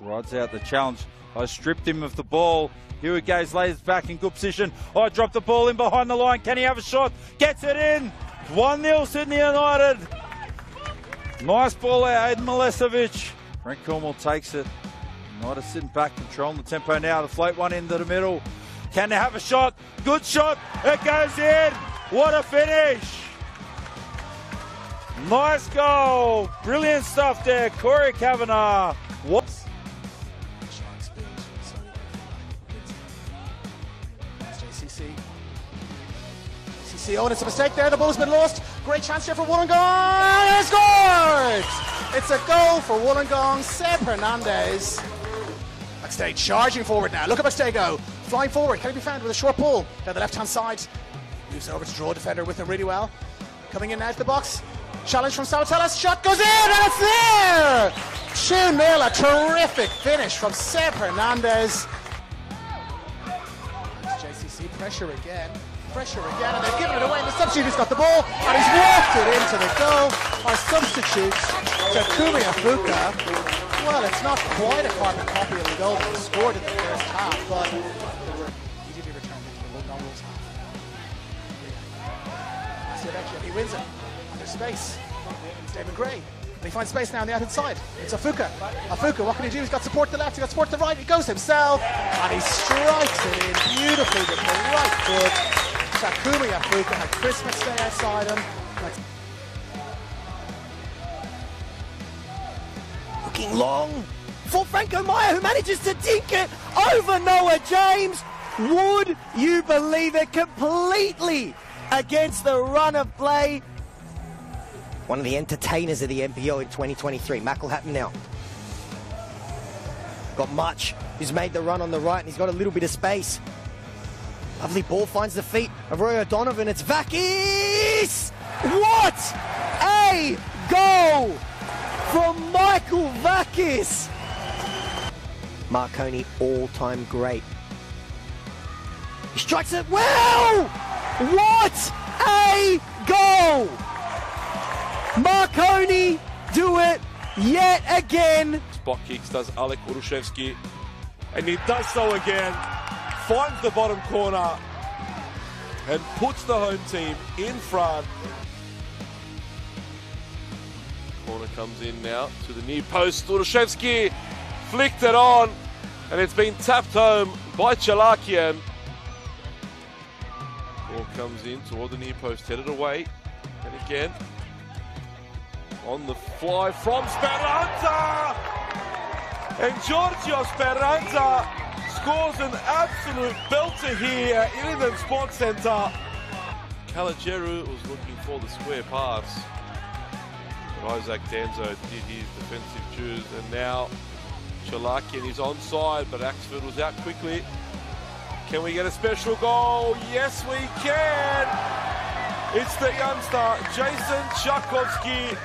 rides out the challenge. I stripped him of the ball. Here he goes, lays back in good position. Oh, I dropped the ball in behind the line. Can he have a shot? Gets it in. 1 0 Sydney United. Nice ball out, Aiden Milesevic. Frank Cornwall takes it. United sitting back, controlling the tempo now. The float one into the middle. Can they have a shot? Good shot. It goes in. What a finish. Nice goal. Brilliant stuff there. Corey Kavanagh. What? JCC. JCC. Oh, and it's a mistake there. The ball has been lost. Great chance here for Wollongong. Scored! It's a goal for Wollongong. Seb Hernandez. Backstage charging forward now. Look at Backstage go. Flying forward. Can he be found with a short pull down the left hand side? Moves over to draw defender with him really well. Coming in now to the box. Challenge from Salatellis. Shot goes in and it's there! 2 0. A terrific finish from Seb Hernandez. Pressure again. Pressure again, and they've given it away. And The substitute's got the ball, and he's walked it into the goal. Our substitute, Takumi Afuka. Well, it's not quite a carbon copy of the goal that was scored in the first half, but immediately returned into the Wolves half. Siavecchia, he wins it. There's space. David Gray. And he finds space now on the outside side. It's Afuka. Afuka, what can he do? He's got support to the left, he's got support to the right. He goes himself, and he strikes it in beautifully with the right foot. Takumi Afuka had Christmas Day outside him. Looking long for Franco Meyer, who manages to dink it over Noah James. Would you believe it? Completely against the run of play. One of the entertainers of the NPL in 2023. Mac will now. Got much. He's made the run on the right and he's got a little bit of space. Lovely ball finds the feet of Roy O'Donovan. It's Vakis! What a goal from Michael Vakis! Marconi, all-time great. He strikes it well! What a goal! Marconi do it yet again. Spot kicks does Alek Urushevsky, and he does so again. Finds the bottom corner and puts the home team in front. Corner comes in now to the near post. Urushevsky flicked it on, and it's been tapped home by Chalakian. Ball comes in toward the near post, headed away, and again on the fly from Speranza. And Giorgio Speranza scores an absolute belter here in Ilinden Sports Centre. Calageru was looking for the square pass. But Isaac Danzo did his defensive dues. And now Chalakian is onside, but Axford was out quickly. Can we get a special goal? Yes, we can. It's the youngster, Jason Tchaikovsky.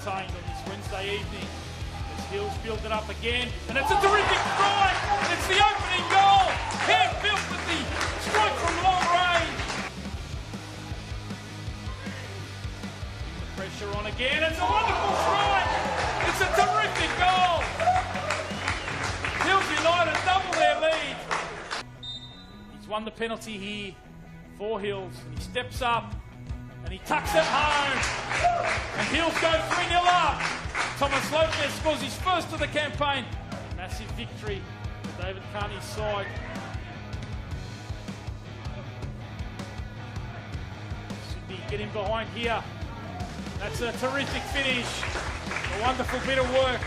Entertained on this Wednesday evening as Hills build it up again. And it's a terrific strike! It's the opening goal! Built with the strike from long range. Pressure on again. It's a wonderful strike! It's a terrific goal! Hills United double their lead. He's won the penalty here for Hills. And he steps up and he tucks it home. And he'll go 3 0 up. Thomas Lopez scores his first of the campaign. Massive victory for David Carney's side. Sydney get in behind here. That's a terrific finish. A wonderful bit of work.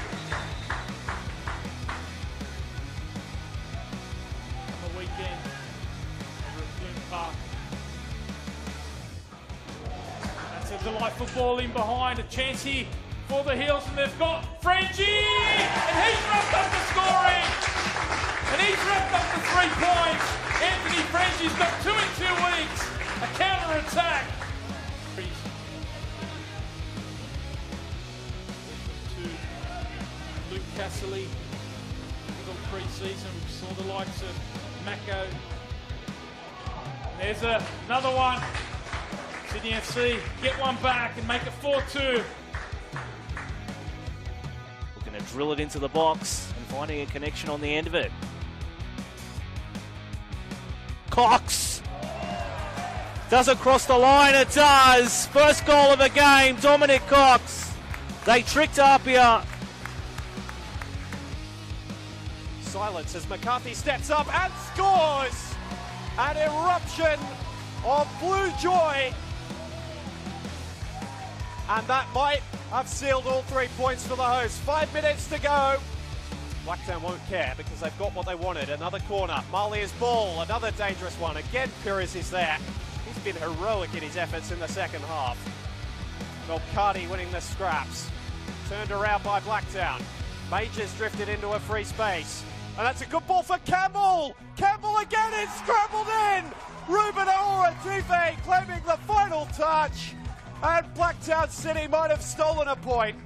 On the weekend over at Park. Delightful ball in behind. A chance here for the Hills, and they've got Frangie! And he's wrapped up the scoring! And he's wrapped up the three points. Anthony Frangie's got two in two weeks. A counter attack. Luke Casserly. Little pre-season, we saw the likes of Mako. There's a, another one. Sydney FC get one back and make it 4 2. Looking to drill it into the box. And finding a connection on the end of it. Cox doesn't cross the line. It does. First goal of the game. Dominic Cox. They tricked Apia. Silence as McCarthy steps up and scores! An eruption of blue joy. And that might have sealed all three points for the hosts. Five minutes to go. Blacktown won't care because they've got what they wanted. Another corner. Marley's ball. Another dangerous one. Again, Pires is there. He's been heroic in his efforts in the second half. Melcardi winning the scraps. Turned around by Blacktown. Majors drifted into a free space. And that's a good ball for Campbell. Campbell again is scrambled in. Ruben Aura claiming the final touch. And Blacktown City might have stolen a point.